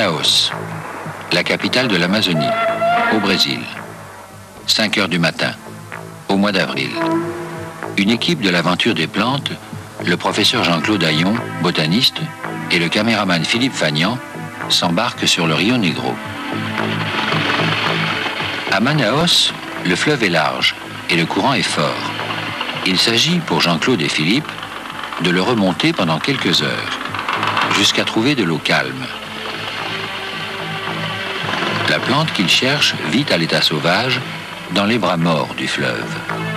Manaus, la capitale de l'Amazonie, au Brésil. 5 heures du matin, au mois d'avril. Une équipe de l'aventure des plantes, le professeur Jean-Claude Ayon, botaniste, et le caméraman Philippe Fagnan s'embarquent sur le Rio Negro. À Manaus, le fleuve est large et le courant est fort. Il s'agit, pour Jean-Claude et Philippe, de le remonter pendant quelques heures, jusqu'à trouver de l'eau calme. La plante qu'ils cherchent vit à l'état sauvage dans les bras morts du fleuve.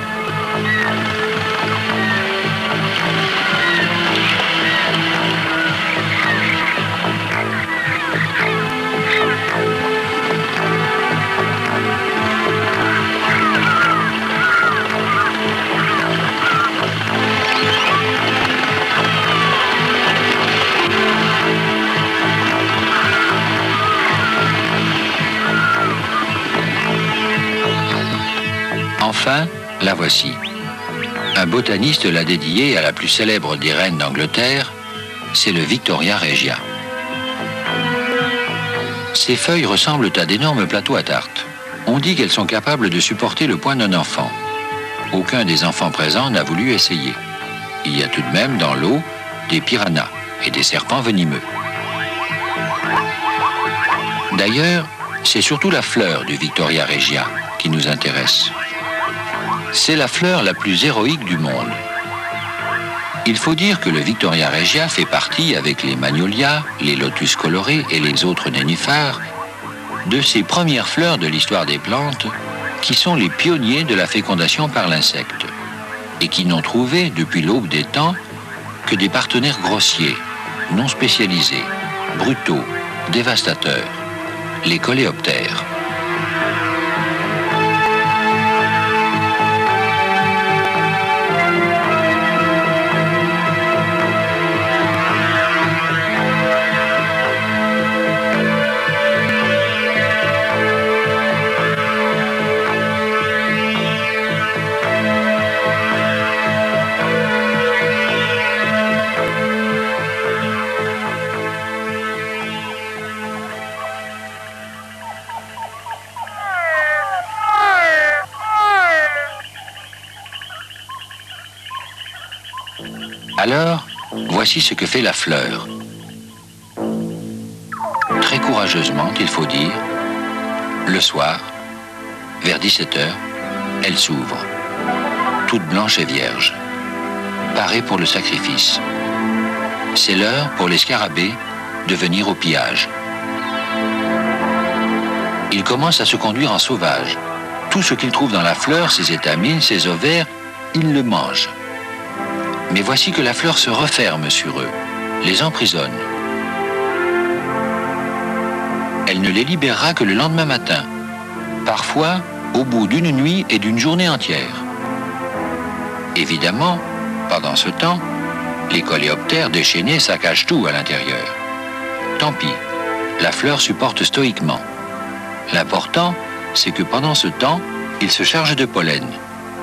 Enfin, la voici. Un botaniste l'a dédiée à la plus célèbre des reines d'Angleterre, c'est le Victoria Regia. Ces feuilles ressemblent à d'énormes plateaux à tarte. On dit qu'elles sont capables de supporter le poids d'un enfant. Aucun des enfants présents n'a voulu essayer. Il y a tout de même dans l'eau des piranhas et des serpents venimeux. D'ailleurs, c'est surtout la fleur du Victoria Regia qui nous intéresse. C'est la fleur la plus héroïque du monde. Il faut dire que le Victoria Regia fait partie, avec les magnolias, les lotus colorés et les autres nénuphars, de ces premières fleurs de l'histoire des plantes qui sont les pionniers de la fécondation par l'insecte et qui n'ont trouvé, depuis l'aube des temps, que des partenaires grossiers, non spécialisés, brutaux, dévastateurs, les coléoptères. Voici ce que fait la fleur. Très courageusement, il faut dire, le soir, vers 17 heures, elle s'ouvre, toute blanche et vierge, parée pour le sacrifice. C'est l'heure pour les scarabées de venir au pillage. Ils commencent à se conduire en sauvage. Tout ce qu'ils trouvent dans la fleur, ses étamines, ses ovaires, ils le mangent. Mais voici que la fleur se referme sur eux, les emprisonne. Elle ne les libérera que le lendemain matin, parfois au bout d'une nuit et d'une journée entière. Évidemment, pendant ce temps, les coléoptères déchaînés saccagent tout à l'intérieur. Tant pis, la fleur supporte stoïquement. L'important, c'est que pendant ce temps, ils se chargent de pollen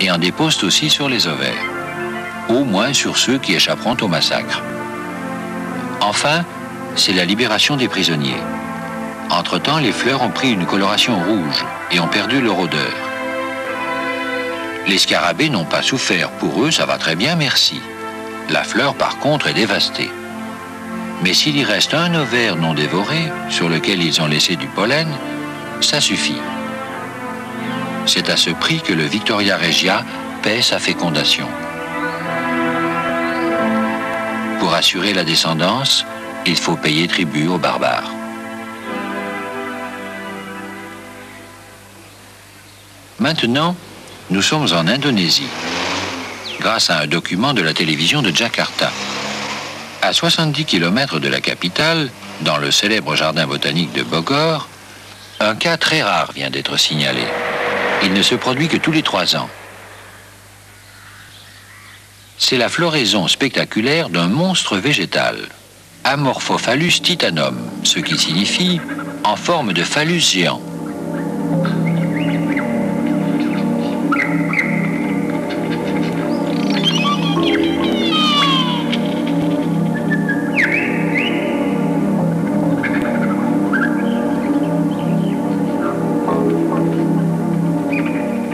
et en déposent aussi sur les ovaires au moins sur ceux qui échapperont au massacre. Enfin, c'est la libération des prisonniers. Entre-temps, les fleurs ont pris une coloration rouge et ont perdu leur odeur. Les scarabées n'ont pas souffert, pour eux ça va très bien, merci. La fleur par contre est dévastée. Mais s'il y reste un ovaire non dévoré, sur lequel ils ont laissé du pollen, ça suffit. C'est à ce prix que le Victoria Regia paie sa fécondation. Pour assurer la descendance, il faut payer tribut aux barbares. Maintenant, nous sommes en Indonésie, grâce à un document de la télévision de Jakarta. À 70 km de la capitale, dans le célèbre jardin botanique de Bogor, un cas très rare vient d'être signalé. Il ne se produit que tous les trois ans c'est la floraison spectaculaire d'un monstre végétal, Amorphophallus titanum, ce qui signifie en forme de phallus géant.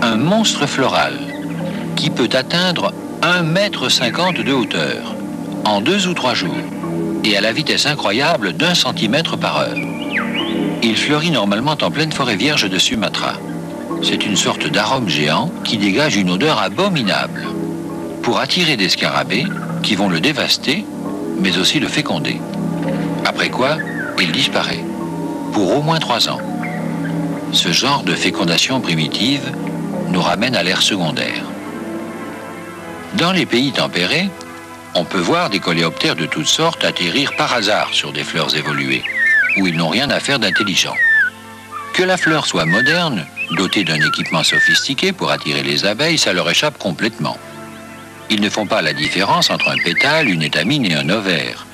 Un monstre floral qui peut atteindre 1,50 m de hauteur en deux ou trois jours et à la vitesse incroyable d'un centimètre par heure. Il fleurit normalement en pleine forêt vierge de Sumatra. C'est une sorte d'arôme géant qui dégage une odeur abominable pour attirer des scarabées qui vont le dévaster, mais aussi le féconder. Après quoi, il disparaît, pour au moins trois ans. Ce genre de fécondation primitive nous ramène à l'ère secondaire. Dans les pays tempérés, on peut voir des coléoptères de toutes sortes atterrir par hasard sur des fleurs évoluées, où ils n'ont rien à faire d'intelligent. Que la fleur soit moderne, dotée d'un équipement sophistiqué pour attirer les abeilles, ça leur échappe complètement. Ils ne font pas la différence entre un pétale, une étamine et un ovaire.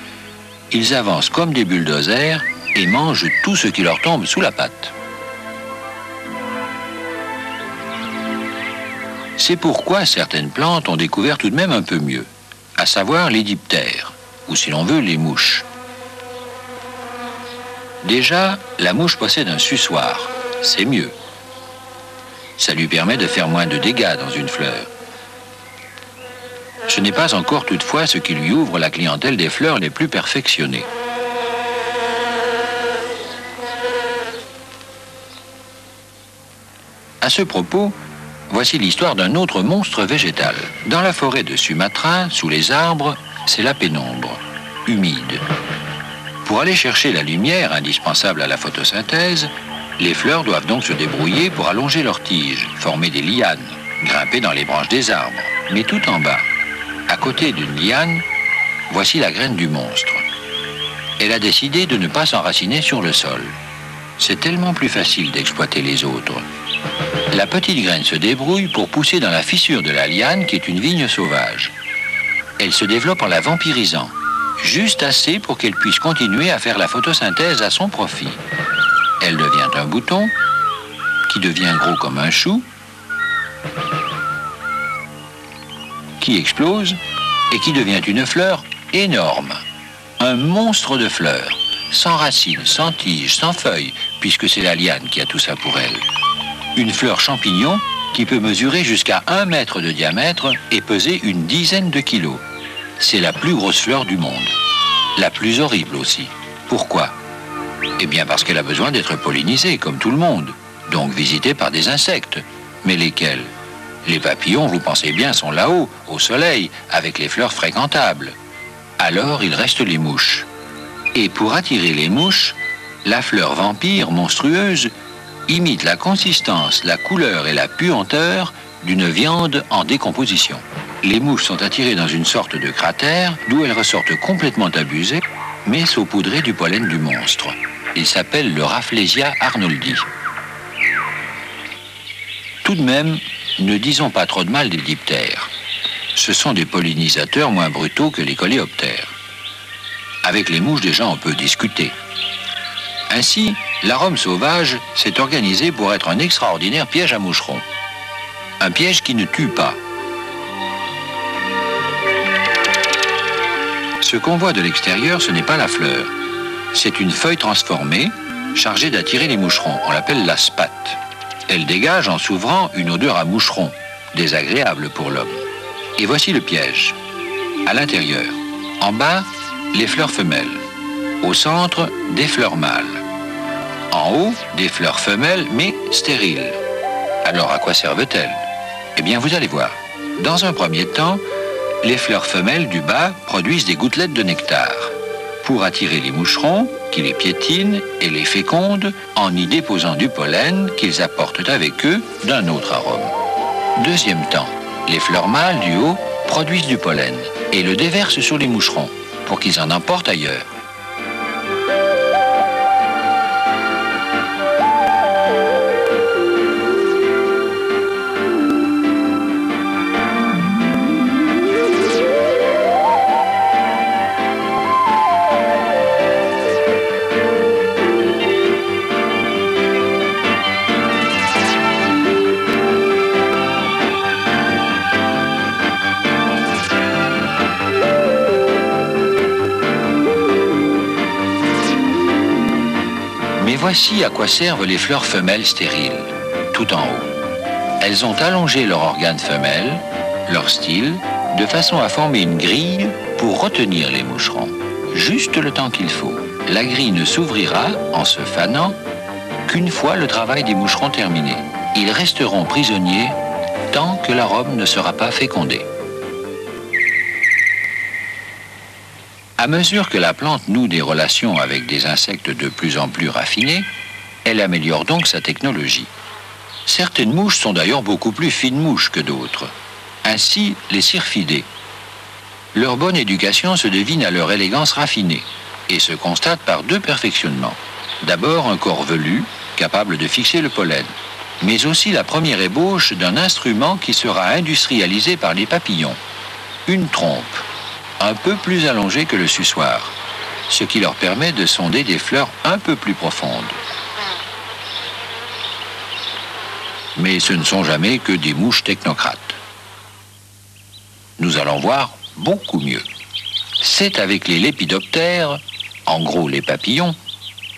Ils avancent comme des bulldozers et mangent tout ce qui leur tombe sous la patte. C'est pourquoi certaines plantes ont découvert tout de même un peu mieux, à savoir les diptères, ou si l'on veut, les mouches. Déjà, la mouche possède un suçoir, c'est mieux. Ça lui permet de faire moins de dégâts dans une fleur. Ce n'est pas encore toutefois ce qui lui ouvre la clientèle des fleurs les plus perfectionnées. À ce propos, voici l'histoire d'un autre monstre végétal. Dans la forêt de Sumatra, sous les arbres, c'est la pénombre, humide. Pour aller chercher la lumière indispensable à la photosynthèse, les fleurs doivent donc se débrouiller pour allonger leurs tiges, former des lianes, grimper dans les branches des arbres. Mais tout en bas, à côté d'une liane, voici la graine du monstre. Elle a décidé de ne pas s'enraciner sur le sol. C'est tellement plus facile d'exploiter les autres. La petite graine se débrouille pour pousser dans la fissure de la liane qui est une vigne sauvage. Elle se développe en la vampirisant, juste assez pour qu'elle puisse continuer à faire la photosynthèse à son profit. Elle devient un bouton qui devient gros comme un chou, qui explose et qui devient une fleur énorme. Un monstre de fleurs, sans racines, sans tiges, sans feuilles, puisque c'est la liane qui a tout ça pour elle une fleur champignon qui peut mesurer jusqu'à un mètre de diamètre et peser une dizaine de kilos. C'est la plus grosse fleur du monde. La plus horrible aussi. Pourquoi? Eh bien parce qu'elle a besoin d'être pollinisée, comme tout le monde, donc visitée par des insectes. Mais lesquels? Les papillons, vous pensez bien, sont là-haut, au soleil, avec les fleurs fréquentables. Alors il reste les mouches. Et pour attirer les mouches, la fleur vampire monstrueuse imite la consistance, la couleur et la puanteur d'une viande en décomposition. Les mouches sont attirées dans une sorte de cratère d'où elles ressortent complètement abusées, mais saupoudrées du pollen du monstre. Il s'appelle le Rafflesia arnoldi. Tout de même, ne disons pas trop de mal des diptères. Ce sont des pollinisateurs moins brutaux que les coléoptères. Avec les mouches, déjà, on peut discuter. Ainsi, l'arôme sauvage s'est organisé pour être un extraordinaire piège à moucherons. Un piège qui ne tue pas. Ce qu'on voit de l'extérieur, ce n'est pas la fleur. C'est une feuille transformée, chargée d'attirer les moucherons. On l'appelle la spate. Elle dégage en s'ouvrant une odeur à moucheron, désagréable pour l'homme. Et voici le piège. À l'intérieur, en bas, les fleurs femelles. Au centre, des fleurs mâles. En haut, des fleurs femelles, mais stériles. Alors à quoi servent-elles? Eh bien, vous allez voir. Dans un premier temps, les fleurs femelles du bas produisent des gouttelettes de nectar pour attirer les moucherons qui les piétinent et les fécondent en y déposant du pollen qu'ils apportent avec eux d'un autre arôme. Deuxième temps, les fleurs mâles du haut produisent du pollen et le déversent sur les moucherons pour qu'ils en emportent ailleurs. Voici à quoi servent les fleurs femelles stériles, tout en haut. Elles ont allongé leur organe femelle, leur style, de façon à former une grille pour retenir les moucherons, juste le temps qu'il faut. La grille ne s'ouvrira, en se fanant, qu'une fois le travail des moucherons terminé. Ils resteront prisonniers tant que l'arôme ne sera pas fécondé. À mesure que la plante noue des relations avec des insectes de plus en plus raffinés, elle améliore donc sa technologie. Certaines mouches sont d'ailleurs beaucoup plus fines mouches que d'autres. Ainsi, les syrphidés. Leur bonne éducation se devine à leur élégance raffinée et se constate par deux perfectionnements. D'abord un corps velu, capable de fixer le pollen, mais aussi la première ébauche d'un instrument qui sera industrialisé par les papillons, une trompe, un peu plus allongée que le suçoir, ce qui leur permet de sonder des fleurs un peu plus profondes. Mais ce ne sont jamais que des mouches technocrates. Nous allons voir beaucoup mieux. C'est avec les lépidoptères, en gros les papillons,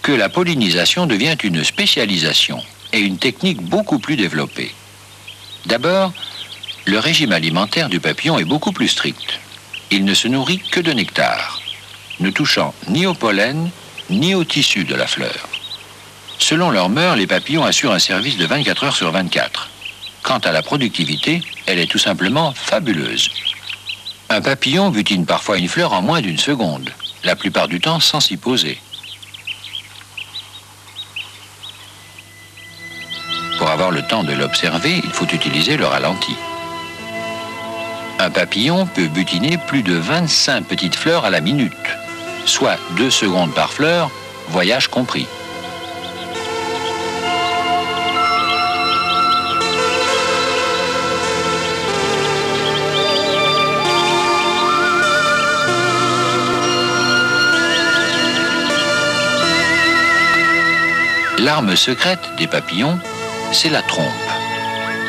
que la pollinisation devient une spécialisation et une technique beaucoup plus développée. D'abord, le régime alimentaire du papillon est beaucoup plus strict. Il ne se nourrit que de nectar, ne touchant ni au pollen ni au tissu de la fleur. Selon leur mœurs, les papillons assurent un service de 24 heures sur 24. Quant à la productivité, elle est tout simplement fabuleuse. Un papillon butine parfois une fleur en moins d'une seconde, la plupart du temps sans s'y poser. Pour avoir le temps de l'observer, il faut utiliser le ralenti. Un papillon peut butiner plus de 25 petites fleurs à la minute, soit 2 secondes par fleur, voyage compris. L'arme secrète des papillons, c'est la trompe.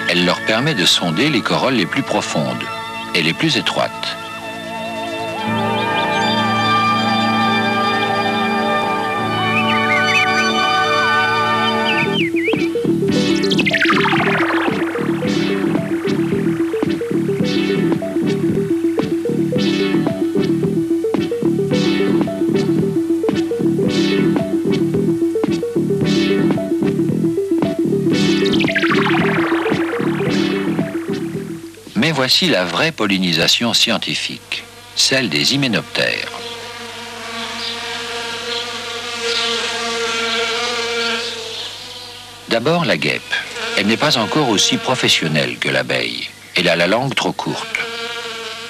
Elle leur permet de sonder les corolles les plus profondes et les plus étroites. Voici la vraie pollinisation scientifique, celle des hyménoptères. D'abord la guêpe. Elle n'est pas encore aussi professionnelle que l'abeille. Elle a la langue trop courte.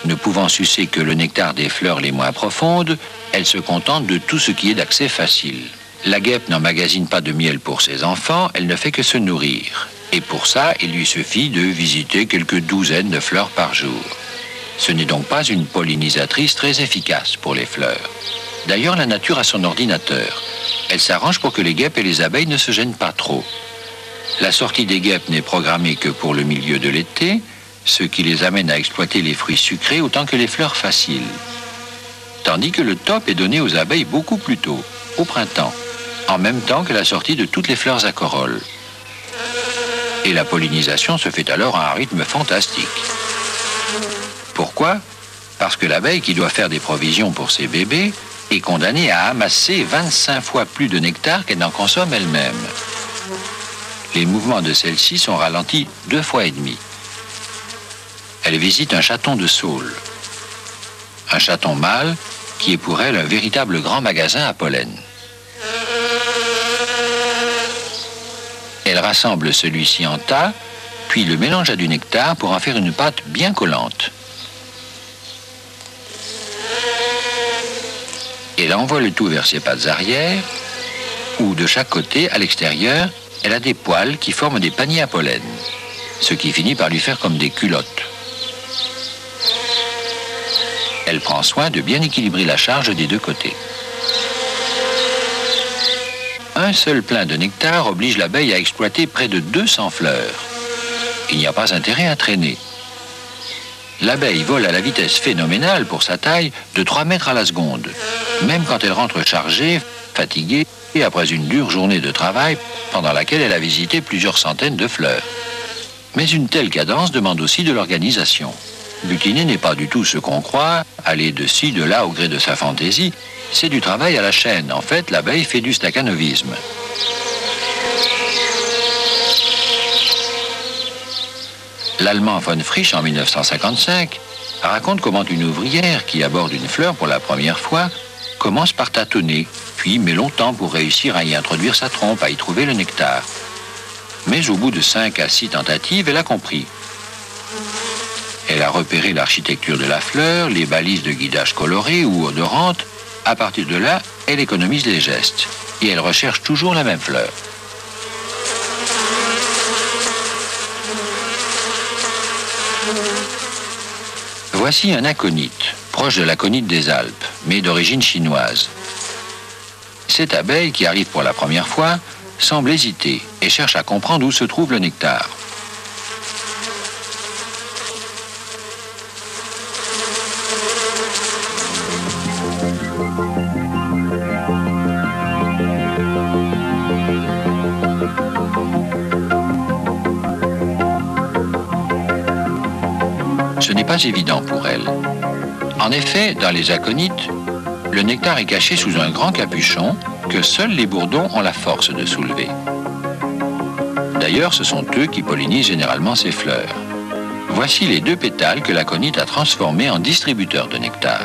Ne pouvant sucer que le nectar des fleurs les moins profondes, elle se contente de tout ce qui est d'accès facile. La guêpe n'emmagasine pas de miel pour ses enfants, elle ne fait que se nourrir. Et pour ça, il lui suffit de visiter quelques douzaines de fleurs par jour. Ce n'est donc pas une pollinisatrice très efficace pour les fleurs. D'ailleurs, la nature a son ordinateur. Elle s'arrange pour que les guêpes et les abeilles ne se gênent pas trop. La sortie des guêpes n'est programmée que pour le milieu de l'été, ce qui les amène à exploiter les fruits sucrés autant que les fleurs faciles. Tandis que le top est donné aux abeilles beaucoup plus tôt, au printemps, en même temps que la sortie de toutes les fleurs à corolle et la pollinisation se fait alors à un rythme fantastique. Pourquoi? Parce que l'abeille qui doit faire des provisions pour ses bébés est condamnée à amasser 25 fois plus de nectar qu'elle n'en consomme elle-même. Les mouvements de celle-ci sont ralentis deux fois et demi. Elle visite un chaton de saule. Un chaton mâle qui est pour elle un véritable grand magasin à pollen. Rassemble celui-ci en tas, puis le mélange à du nectar pour en faire une pâte bien collante. Elle envoie le tout vers ses pattes arrière, où de chaque côté, à l'extérieur, elle a des poils qui forment des paniers à pollen, ce qui finit par lui faire comme des culottes. Elle prend soin de bien équilibrer la charge des deux côtés. Un seul plein de nectar oblige l'abeille à exploiter près de 200 fleurs. Il n'y a pas intérêt à traîner. L'abeille vole à la vitesse phénoménale pour sa taille de 3 mètres à la seconde, même quand elle rentre chargée, fatiguée et après une dure journée de travail pendant laquelle elle a visité plusieurs centaines de fleurs. Mais une telle cadence demande aussi de l'organisation. Butiner n'est pas du tout ce qu'on croit, aller de ci, de là au gré de sa fantaisie. C'est du travail à la chaîne. En fait, l'abeille fait du staccanovisme. L'allemand von Frisch, en 1955, raconte comment une ouvrière qui aborde une fleur pour la première fois commence par tâtonner, puis met longtemps pour réussir à y introduire sa trompe, à y trouver le nectar. Mais au bout de 5 à 6 tentatives, elle a compris. Elle a repéré l'architecture de la fleur, les balises de guidage colorées ou odorantes. À partir de là, elle économise les gestes. Et elle recherche toujours la même fleur. Voici un aconite, proche de l'aconite des Alpes, mais d'origine chinoise. Cette abeille qui arrive pour la première fois semble hésiter et cherche à comprendre où se trouve le nectar. Ce n'est pas évident pour elle. En effet, dans les aconites, le nectar est caché sous un grand capuchon que seuls les bourdons ont la force de soulever. D'ailleurs, ce sont eux qui pollinisent généralement ces fleurs. Voici les deux pétales que l'aconite a transformés en distributeurs de nectar.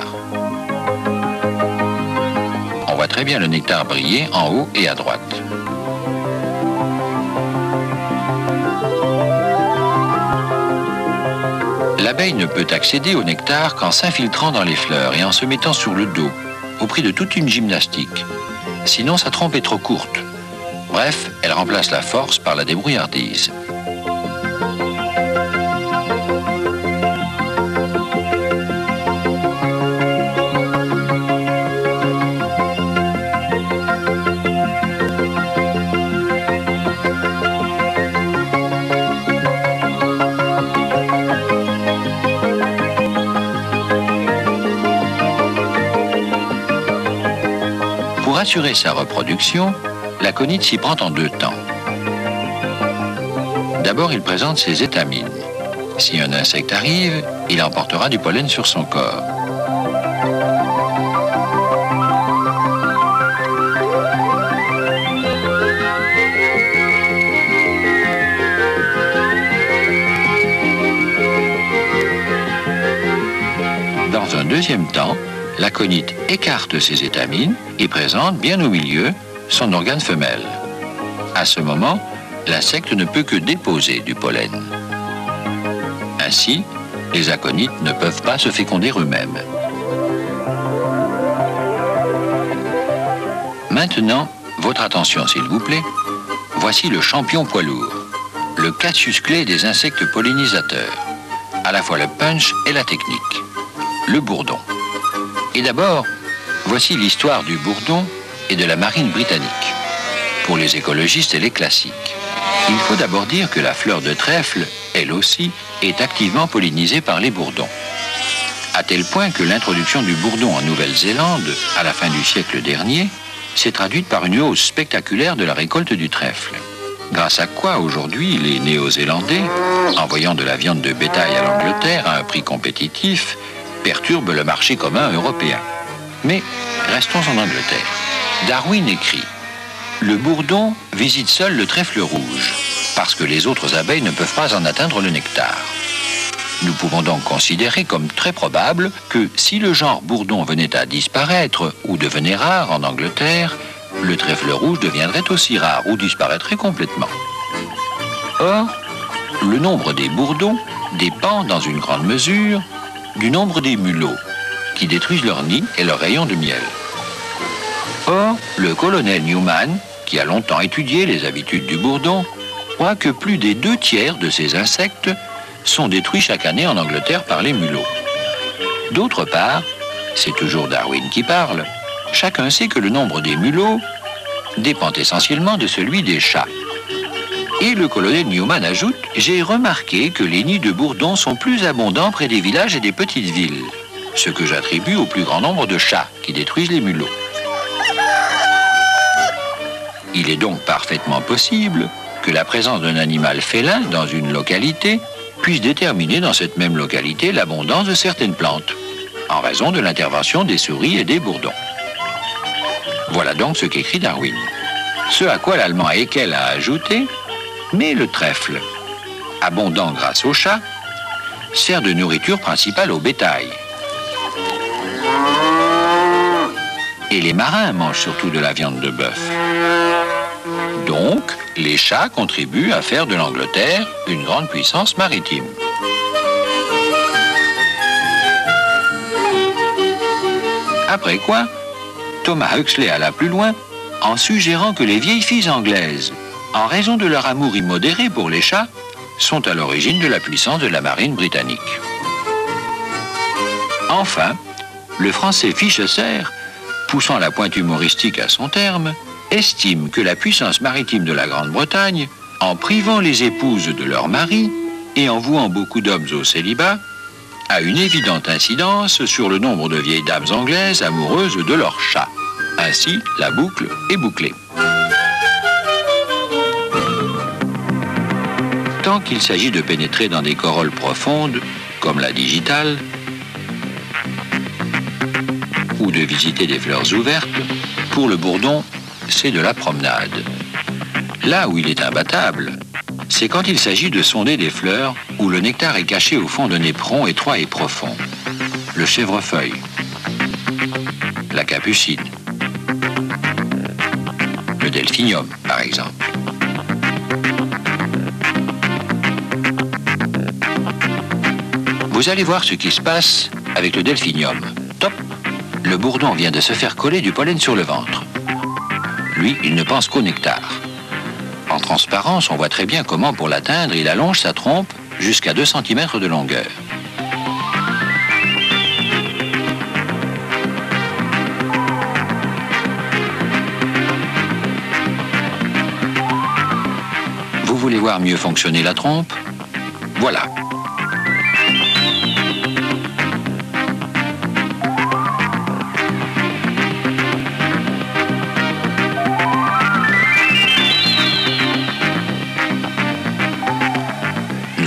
On voit très bien le nectar briller en haut et à droite. Ne peut accéder au nectar qu'en s'infiltrant dans les fleurs et en se mettant sur le dos, au prix de toute une gymnastique. Sinon, sa trompe est trop courte. Bref, elle remplace la force par la débrouillardise. Assurer sa reproduction, l'aconite s'y prend en deux temps. D'abord, il présente ses étamines. Si un insecte arrive, il emportera du pollen sur son corps. Dans un deuxième temps, l'aconite écarte ses étamines et présente bien au milieu son organe femelle. À ce moment, l'insecte ne peut que déposer du pollen. Ainsi, les aconites ne peuvent pas se féconder eux-mêmes. Maintenant, votre attention s'il vous plaît. Voici le champion poids lourd, le Cassius clé des insectes pollinisateurs, à la fois le punch et la technique, le bourdon. Et d'abord, voici l'histoire du bourdon et de la marine britannique. Pour les écologistes, elle est classique. Il faut d'abord dire que la fleur de trèfle, elle aussi, est activement pollinisée par les bourdons. À tel point que l'introduction du bourdon en Nouvelle-Zélande, à la fin du siècle dernier, s'est traduite par une hausse spectaculaire de la récolte du trèfle. Grâce à quoi aujourd'hui les Néo-Zélandais, envoyant de la viande de bétail à l'Angleterre à un prix compétitif, perturbent le marché commun européen. Mais restons en Angleterre. Darwin écrit Le bourdon visite seul le trèfle rouge, parce que les autres abeilles ne peuvent pas en atteindre le nectar. Nous pouvons donc considérer comme très probable que si le genre bourdon venait à disparaître ou devenait rare en Angleterre, le trèfle rouge deviendrait aussi rare ou disparaîtrait complètement. Or, le nombre des bourdons dépend dans une grande mesure du nombre des mulots, qui détruisent leur nid et leur rayon de miel. Or, le colonel Newman, qui a longtemps étudié les habitudes du bourdon, croit que plus des deux tiers de ces insectes sont détruits chaque année en Angleterre par les mulots. D'autre part, c'est toujours Darwin qui parle, chacun sait que le nombre des mulots dépend essentiellement de celui des chats. Et le colonel Newman ajoute J'ai remarqué que les nids de bourdons sont plus abondants près des villages et des petites villes, ce que j'attribue au plus grand nombre de chats qui détruisent les mulots. Il est donc parfaitement possible que la présence d'un animal félin dans une localité puisse déterminer dans cette même localité l'abondance de certaines plantes, en raison de l'intervention des souris et des bourdons. Voilà donc ce qu'écrit Darwin. Ce à quoi l'allemand Haeckel a ajouté, mais le trèfle, abondant grâce au chat, sert de nourriture principale au bétail. Et les marins mangent surtout de la viande de bœuf. Donc, les chats contribuent à faire de l'Angleterre une grande puissance maritime. Après quoi, Thomas Huxley alla plus loin en suggérant que les vieilles filles anglaises, en raison de leur amour immodéré pour les chats, sont à l'origine de la puissance de la marine britannique. Enfin, le français Fichesser, poussant la pointe humoristique à son terme, estime que la puissance maritime de la Grande-Bretagne, en privant les épouses de leurs maris et en vouant beaucoup d'hommes au célibat, a une évidente incidence sur le nombre de vieilles dames anglaises amoureuses de leurs chats. Ainsi, la boucle est bouclée. Tant qu'il s'agit de pénétrer dans des corolles profondes, comme la digitale, ou de visiter des fleurs ouvertes, pour le bourdon, c'est de la promenade. Là où il est imbattable, c'est quand il s'agit de sonder des fleurs où le nectar est caché au fond d'un éperon étroit et profond. Le chèvrefeuille, la capucine, le delphinium, par exemple. Vous allez voir ce qui se passe avec le delphinium. Top Le bourdon vient de se faire coller du pollen sur le ventre. Lui, il ne pense qu'au nectar. En transparence, on voit très bien comment, pour l'atteindre, il allonge sa trompe jusqu'à 2 cm de longueur. Vous voulez voir mieux fonctionner la trompe? Voilà.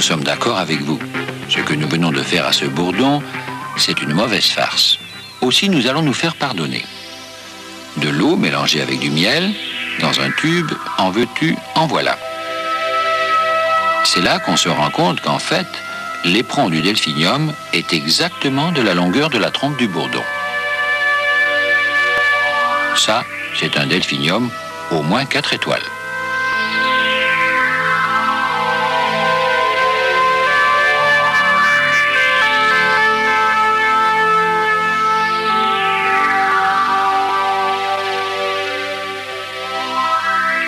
Sommes d'accord avec vous. Ce que nous venons de faire à ce bourdon, c'est une mauvaise farce. Aussi, nous allons nous faire pardonner. De l'eau mélangée avec du miel, dans un tube, en veux-tu, en voilà. C'est là qu'on se rend compte qu'en fait, l'éperon du delphinium est exactement de la longueur de la trompe du bourdon. Ça, c'est un delphinium au moins 4 étoiles.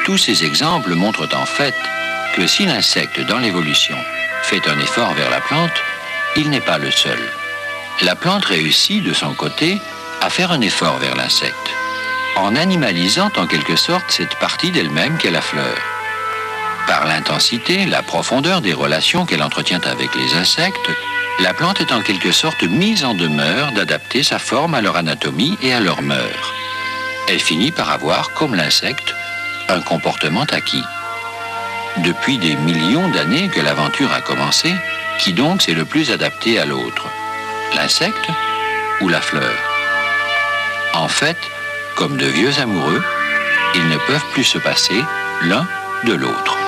Tous ces exemples montrent en fait que si l'insecte dans l'évolution fait un effort vers la plante, il n'est pas le seul. La plante réussit de son côté à faire un effort vers l'insecte, en animalisant en quelque sorte cette partie d'elle-même qu'est la fleur. Par l'intensité, la profondeur des relations qu'elle entretient avec les insectes, la plante est en quelque sorte mise en demeure d'adapter sa forme à leur anatomie et à leur mœurs. Elle finit par avoir, comme l'insecte, un comportement acquis. Depuis des millions d'années que l'aventure a commencé, qui donc s'est le plus adapté à l'autre? L'insecte ou la fleur? En fait, comme de vieux amoureux, ils ne peuvent plus se passer l'un de l'autre.